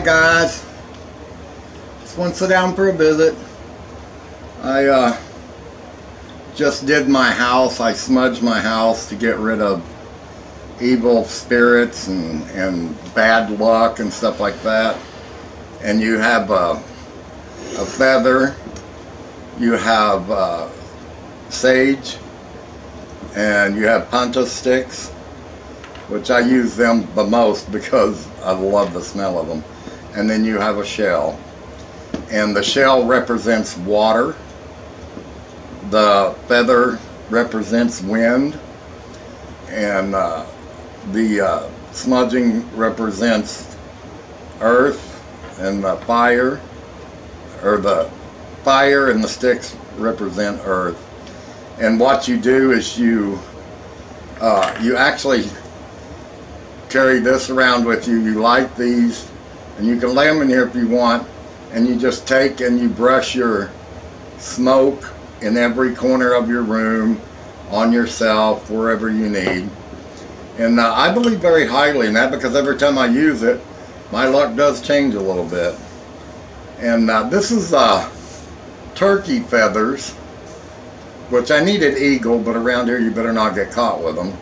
Hi guys. Just want to sit down for a visit. I uh, just did my house. I smudged my house to get rid of evil spirits and, and bad luck and stuff like that. And you have a, a feather, you have uh, sage, and you have ponta sticks, which I use them the most because I love the smell of them. And then you have a shell. And the shell represents water. The feather represents wind. And uh, the uh, smudging represents earth and the fire. Or the fire and the sticks represent earth. And what you do is you uh, you actually carry this around with you. You light these, and you can lay them in here if you want, and you just take and you brush your smoke in every corner of your room, on yourself, wherever you need. And uh, I believe very highly in that because every time I use it, my luck does change a little bit. And uh, this is uh, turkey feathers, which I needed eagle, but around here you better not get caught with them.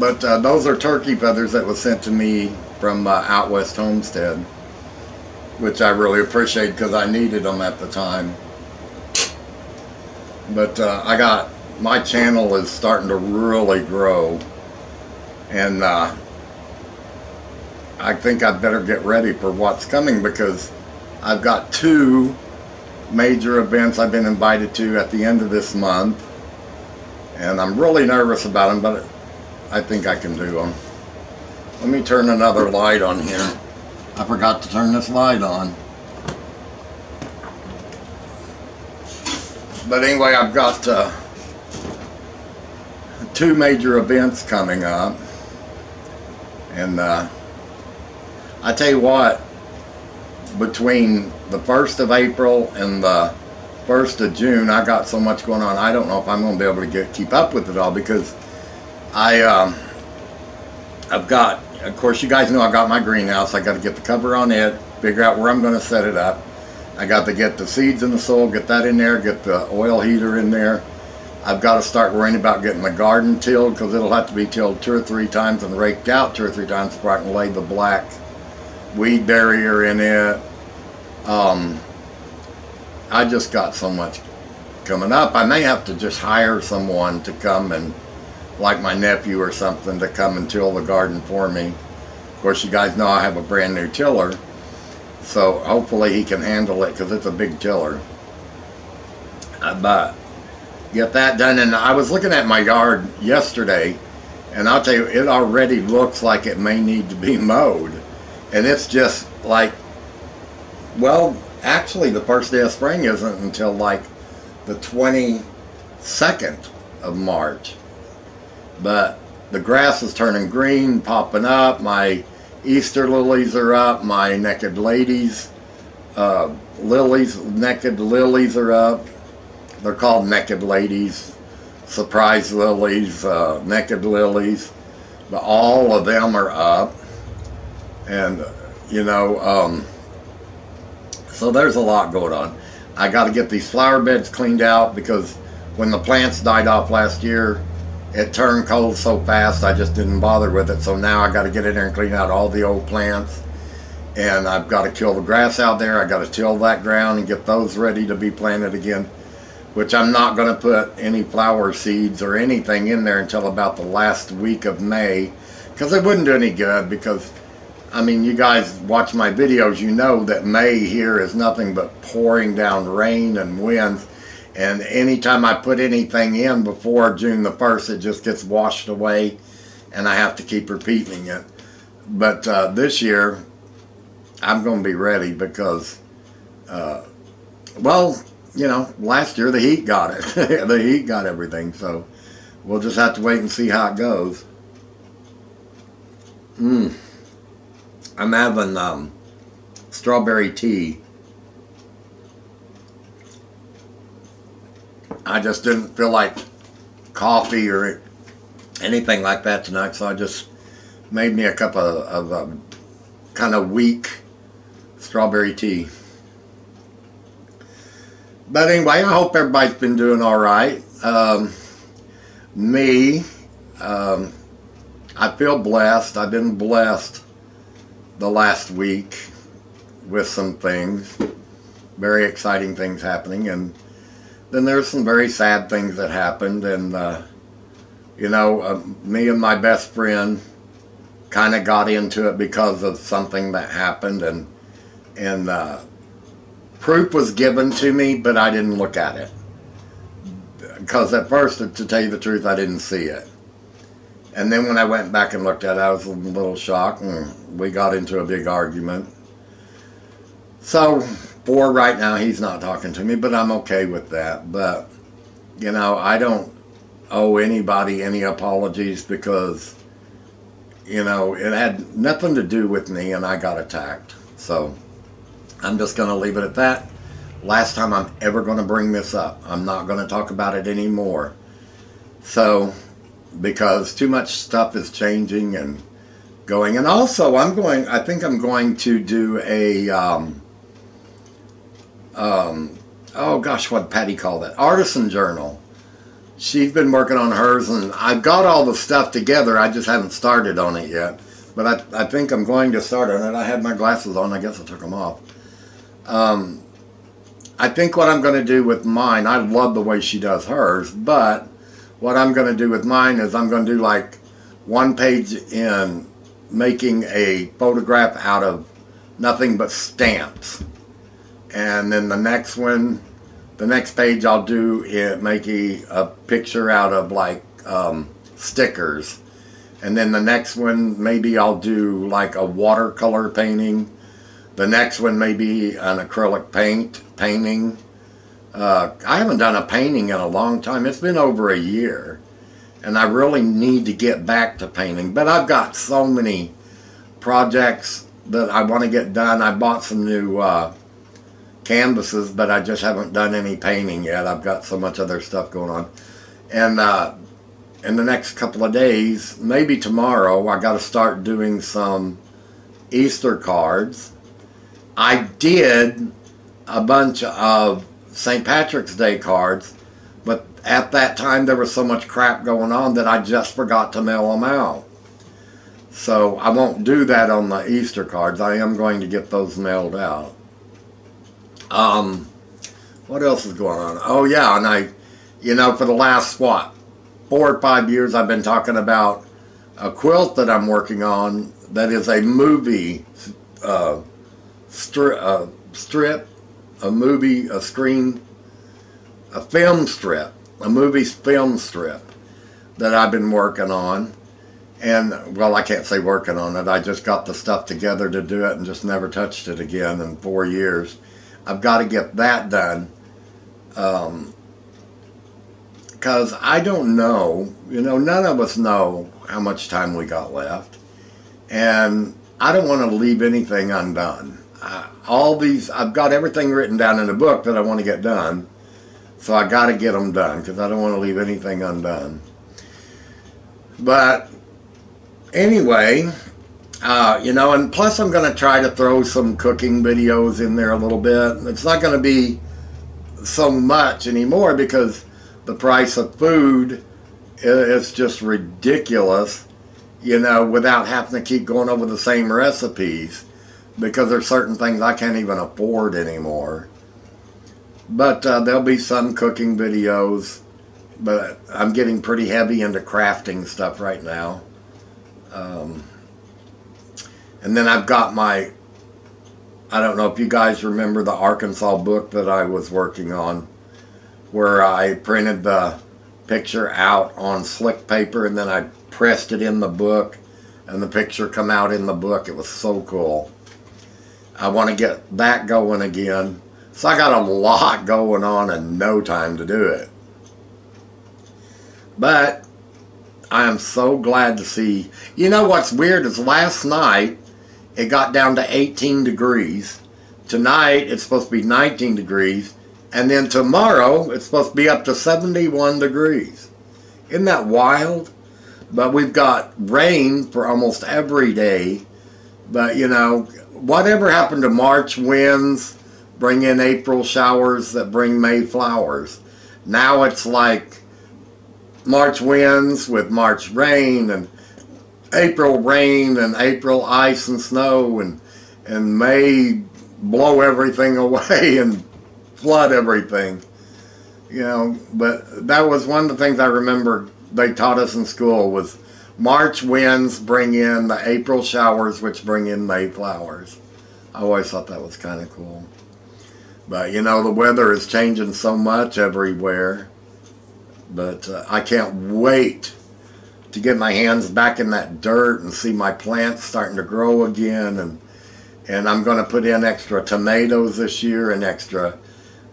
But uh, those are turkey feathers that was sent to me from uh, Out West Homestead, which I really appreciate because I needed them at the time. But uh, I got, my channel is starting to really grow. And uh, I think I'd better get ready for what's coming because I've got two major events I've been invited to at the end of this month. And I'm really nervous about them, but I think I can do them. Let me turn another light on here. I forgot to turn this light on. But anyway, I've got uh, two major events coming up. And uh, I tell you what, between the 1st of April and the 1st of June, I got so much going on, I don't know if I'm going to be able to get keep up with it all because I, um, I've got, of course, you guys know I got my greenhouse. I got to get the cover on it, figure out where I'm going to set it up. I got to get the seeds in the soil, get that in there, get the oil heater in there. I've got to start worrying about getting the garden tilled because it'll have to be tilled two or three times and raked out two or three times before I can lay the black weed barrier in it. Um, I just got so much coming up. I may have to just hire someone to come and like my nephew or something to come and till the garden for me. Of course, you guys know I have a brand new tiller, so hopefully he can handle it because it's a big tiller. Uh, but get that done, and I was looking at my yard yesterday, and I'll tell you, it already looks like it may need to be mowed, and it's just like, well, actually the first day of spring isn't until like the 22nd of March but the grass is turning green, popping up. My Easter lilies are up. My naked ladies, uh, lilies, naked lilies are up. They're called naked ladies, surprise lilies, uh, naked lilies. But all of them are up. And, you know, um, so there's a lot going on. I got to get these flower beds cleaned out because when the plants died off last year, it turned cold so fast I just didn't bother with it. So now I got to get in there and clean out all the old plants. And I've got to kill the grass out there. I got to till that ground and get those ready to be planted again. Which I'm not going to put any flower seeds or anything in there until about the last week of May. Because it wouldn't do any good because, I mean, you guys watch my videos, you know that May here is nothing but pouring down rain and winds and anytime I put anything in before June the 1st, it just gets washed away and I have to keep repeating it. But uh, this year, I'm going to be ready because, uh, well, you know, last year the heat got it. the heat got everything. So we'll just have to wait and see how it goes. Mmm. I'm having um, strawberry tea I just didn't feel like coffee or anything like that tonight, so I just made me a cup of, of um, kind of weak strawberry tea. But anyway, I hope everybody's been doing all right. Um, me, um, I feel blessed. I've been blessed the last week with some things, very exciting things happening, and then there's some very sad things that happened. And uh, you know, uh, me and my best friend kind of got into it because of something that happened, and and uh, proof was given to me, but I didn't look at it because at first, to tell you the truth, I didn't see it. And then when I went back and looked at it, I was a little shocked, and we got into a big argument. So, for right now, he's not talking to me, but I'm okay with that. But, you know, I don't owe anybody any apologies because, you know, it had nothing to do with me, and I got attacked. So, I'm just going to leave it at that. Last time I'm ever going to bring this up. I'm not going to talk about it anymore. So, because too much stuff is changing and going. And also, I'm going, I think I'm going to do a, um, um, oh gosh, what Patty called it? Artisan Journal. She's been working on hers, and I've got all the stuff together. I just haven't started on it yet. But I, I think I'm going to start on it. I had my glasses on. I guess I took them off. Um, I think what I'm going to do with mine, I love the way she does hers, but what I'm going to do with mine is I'm going to do like one page in making a photograph out of nothing but stamps. And then the next one, the next page I'll do it making a picture out of like um, stickers. And then the next one, maybe I'll do like a watercolor painting. The next one may be an acrylic paint painting. Uh, I haven't done a painting in a long time. It's been over a year. And I really need to get back to painting. But I've got so many projects that I want to get done. I bought some new uh, canvases, but I just haven't done any painting yet. I've got so much other stuff going on. And uh, in the next couple of days, maybe tomorrow, I got to start doing some Easter cards. I did a bunch of St. Patrick's Day cards, but at that time there was so much crap going on that I just forgot to mail them out. So I won't do that on the Easter cards. I am going to get those mailed out. Um, what else is going on? Oh yeah, and I, you know, for the last what, four or five years, I've been talking about a quilt that I'm working on that is a movie uh, stri- uh, strip a movie, a screen, a film strip, a movie film strip that I've been working on. And, well, I can't say working on it. I just got the stuff together to do it and just never touched it again in four years. I've got to get that done. Um, because I don't know, you know, none of us know how much time we got left. And I don't want to leave anything undone uh, all these, I've got everything written down in a book that I want to get done. So I got to get them done because I don't want to leave anything undone. But anyway, uh, you know, and plus I'm going to try to throw some cooking videos in there a little bit. It's not going to be so much anymore because the price of food is just ridiculous, you know, without having to keep going over the same recipes because there's certain things I can't even afford anymore. But uh, there'll be some cooking videos, but I'm getting pretty heavy into crafting stuff right now. Um, and then I've got my, I don't know if you guys remember the Arkansas book that I was working on, where I printed the picture out on slick paper and then I pressed it in the book and the picture come out in the book. It was so cool. I want to get that going again. So I got a lot going on and no time to do it. But I am so glad to see. You know what's weird is last night it got down to 18 degrees. Tonight it's supposed to be 19 degrees. And then tomorrow it's supposed to be up to 71 degrees. Isn't that wild? But we've got rain for almost every day. But you know, whatever happened to March winds bring in April showers that bring May flowers? Now it's like March winds with March rain and April rain and April ice and snow and and May blow everything away and flood everything. You know, but that was one of the things I remember they taught us in school was March winds bring in the April showers, which bring in May flowers. I always thought that was kind of cool. But you know, the weather is changing so much everywhere. But uh, I can't wait to get my hands back in that dirt and see my plants starting to grow again. And and I'm going to put in extra tomatoes this year and extra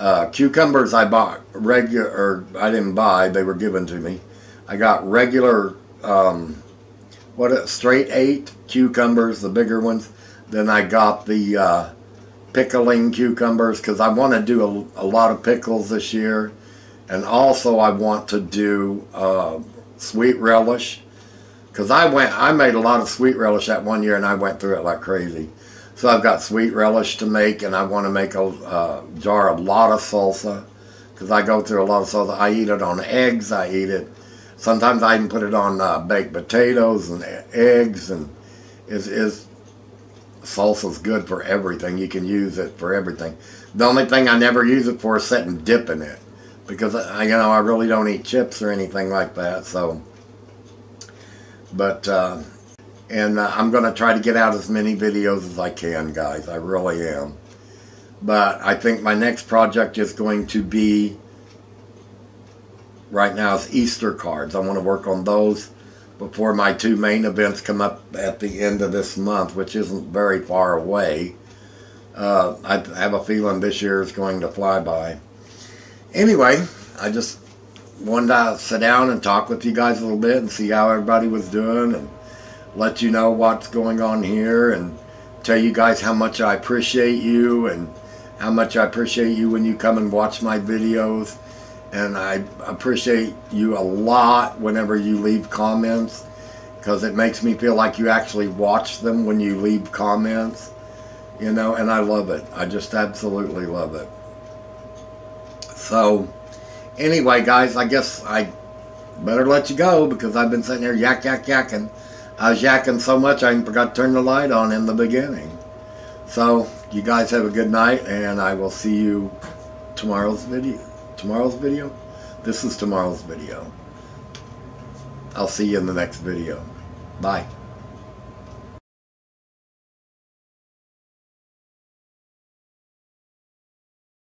uh, cucumbers. I bought regular, or I didn't buy; they were given to me. I got regular, um, what straight eight cucumbers, the bigger ones. Then I got the uh, pickling cucumbers because I want to do a, a, lot of pickles this year. And also I want to do uh, sweet relish because I went, I made a lot of sweet relish that one year and I went through it like crazy. So I've got sweet relish to make and I want to make a uh, jar of a lot of salsa because I go through a lot of salsa. I eat it on eggs, I eat it, sometimes I even put it on uh, baked potatoes and eggs and is is salsa's good for everything. You can use it for everything. The only thing I never use it for is setting dip in it because I, you know I really don't eat chips or anything like that. So, but uh, and uh, I'm going to try to get out as many videos as I can, guys. I really am. But I think my next project is going to be right now is Easter cards. I want to work on those before my two main events come up at the end of this month, which isn't very far away. Uh, I have a feeling this year is going to fly by. Anyway, I just wanted to sit down and talk with you guys a little bit and see how everybody was doing and let you know what's going on here and tell you guys how much I appreciate you and how much I appreciate you when you come and watch my videos. And I appreciate you a lot whenever you leave comments because it makes me feel like you actually watch them when you leave comments. You know, and I love it. I just absolutely love it. So, anyway, guys, I guess I better let you go because I've been sitting here yak, yak, yakking. I was yakking so much I forgot to turn the light on in the beginning. So, you guys have a good night, and I will see you tomorrow's video. Tomorrow's video? This is tomorrow's video. I'll see you in the next video. Bye.